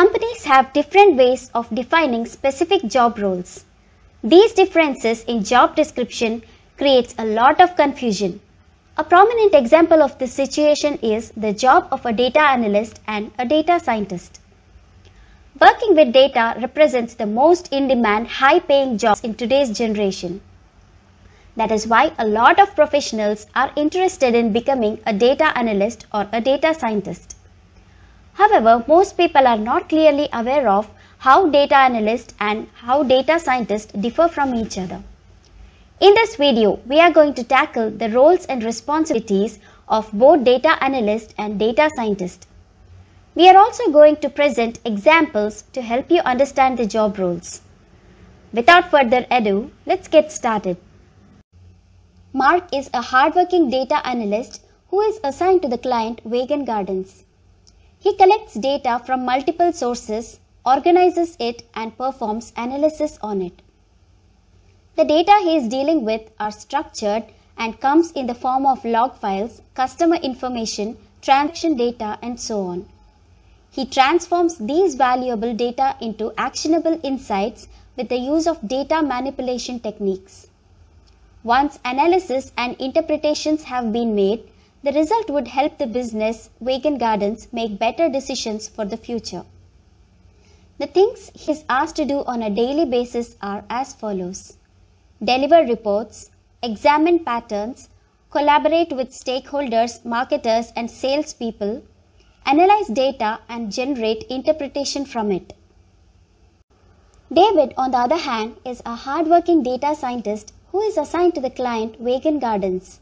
Companies have different ways of defining specific job roles. These differences in job description creates a lot of confusion. A prominent example of this situation is the job of a data analyst and a data scientist. Working with data represents the most in-demand, high-paying jobs in today's generation. That is why a lot of professionals are interested in becoming a data analyst or a data scientist. However, most people are not clearly aware of how data analysts and how data scientists differ from each other. In this video, we are going to tackle the roles and responsibilities of both data analyst and data scientist. We are also going to present examples to help you understand the job roles. Without further ado, let's get started. Mark is a hardworking data analyst who is assigned to the client Vegan Gardens. He collects data from multiple sources, organizes it and performs analysis on it. The data he is dealing with are structured and comes in the form of log files, customer information, transaction data and so on. He transforms these valuable data into actionable insights with the use of data manipulation techniques. Once analysis and interpretations have been made, the result would help the business Vegan Gardens make better decisions for the future. The things he is asked to do on a daily basis are as follows. Deliver reports, examine patterns, collaborate with stakeholders, marketers and salespeople, analyze data and generate interpretation from it. David, on the other hand, is a hardworking data scientist who is assigned to the client Vegan Gardens.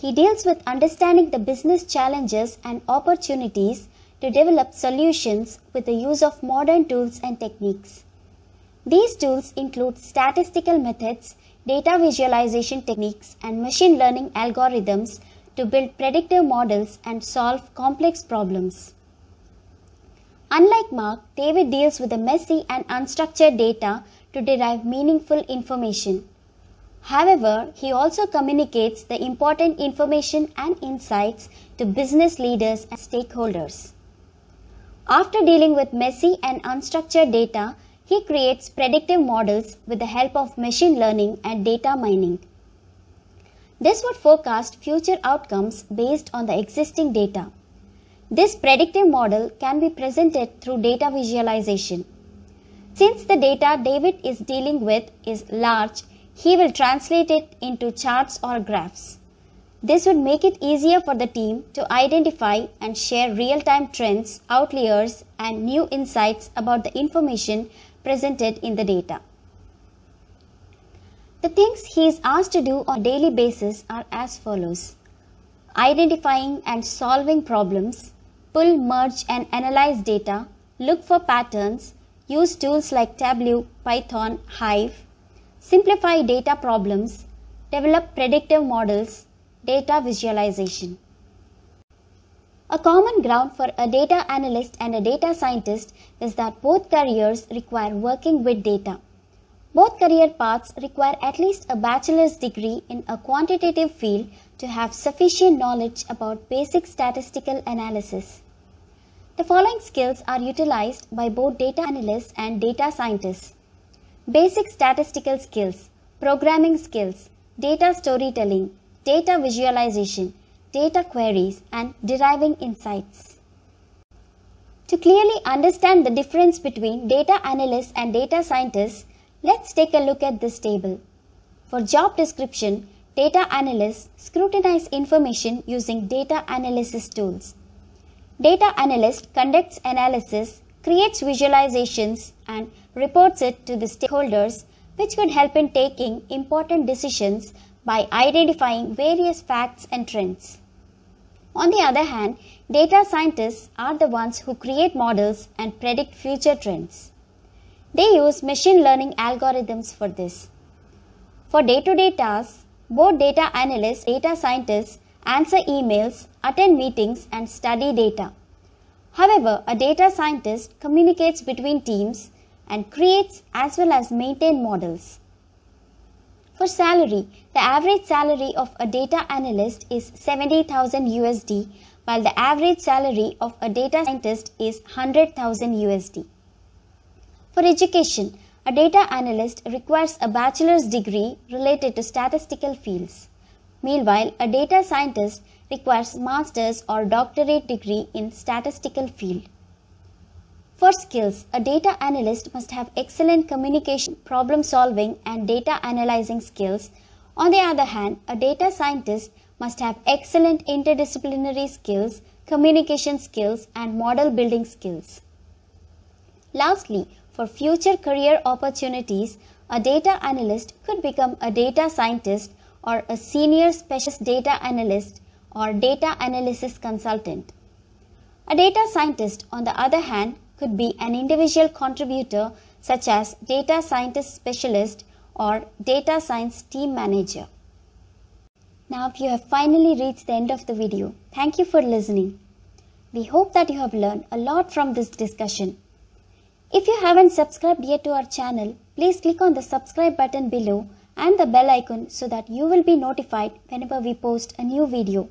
He deals with understanding the business challenges and opportunities to develop solutions with the use of modern tools and techniques. These tools include statistical methods, data visualization techniques, and machine learning algorithms to build predictive models and solve complex problems. Unlike Mark, David deals with the messy and unstructured data to derive meaningful information. However, he also communicates the important information and insights to business leaders and stakeholders. After dealing with messy and unstructured data, he creates predictive models with the help of machine learning and data mining. This would forecast future outcomes based on the existing data. This predictive model can be presented through data visualization. Since the data David is dealing with is large he will translate it into charts or graphs. This would make it easier for the team to identify and share real-time trends, outliers, and new insights about the information presented in the data. The things he is asked to do on a daily basis are as follows. Identifying and solving problems, pull, merge and analyze data, look for patterns, use tools like Tableau, Python, Hive, simplify data problems, develop predictive models, data visualization. A common ground for a data analyst and a data scientist is that both careers require working with data. Both career paths require at least a bachelor's degree in a quantitative field to have sufficient knowledge about basic statistical analysis. The following skills are utilized by both data analysts and data scientists. Basic statistical skills, programming skills, data storytelling, data visualization, data queries, and deriving insights. To clearly understand the difference between data analysts and data scientists, let's take a look at this table. For job description, data analysts scrutinize information using data analysis tools. Data analyst conducts analysis, creates visualizations, and reports it to the stakeholders, which could help in taking important decisions by identifying various facts and trends. On the other hand, data scientists are the ones who create models and predict future trends. They use machine learning algorithms for this. For day-to-day tasks, both data analysts and data scientists answer emails, attend meetings and study data. However, a data scientist communicates between teams and creates as well as maintain models. For salary, the average salary of a data analyst is 70,000 USD, while the average salary of a data scientist is 100,000 USD. For education, a data analyst requires a bachelor's degree related to statistical fields. Meanwhile, a data scientist requires master's or doctorate degree in statistical field. For skills, a data analyst must have excellent communication, problem solving and data analyzing skills. On the other hand, a data scientist must have excellent interdisciplinary skills, communication skills and model building skills. Lastly, for future career opportunities, a data analyst could become a data scientist or a senior specialist data analyst or data analysis consultant. A data scientist, on the other hand, could be an individual contributor such as data scientist specialist or data science team manager. Now if you have finally reached the end of the video. Thank you for listening. We hope that you have learned a lot from this discussion. If you haven't subscribed yet to our channel, please click on the subscribe button below and the bell icon so that you will be notified whenever we post a new video.